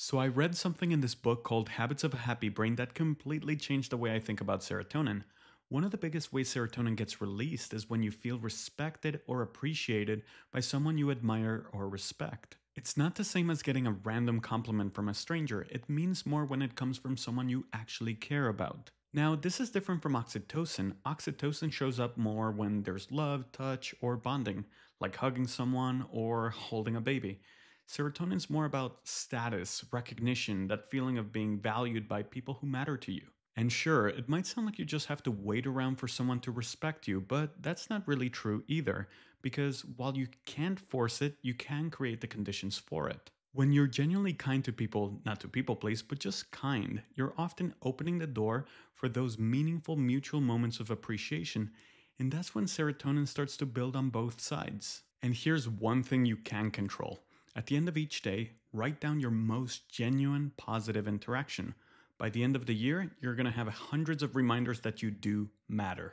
So, I read something in this book called Habits of a Happy Brain that completely changed the way I think about serotonin. One of the biggest ways serotonin gets released is when you feel respected or appreciated by someone you admire or respect. It's not the same as getting a random compliment from a stranger, it means more when it comes from someone you actually care about. Now, this is different from oxytocin. Oxytocin shows up more when there's love, touch, or bonding, like hugging someone or holding a baby. Serotonin's more about status, recognition, that feeling of being valued by people who matter to you. And sure, it might sound like you just have to wait around for someone to respect you, but that's not really true either, because while you can't force it, you can create the conditions for it. When you're genuinely kind to people, not to people please, but just kind, you're often opening the door for those meaningful mutual moments of appreciation, and that's when serotonin starts to build on both sides. And here's one thing you can control at the end of each day, write down your most genuine positive interaction. By the end of the year, you're going to have hundreds of reminders that you do matter.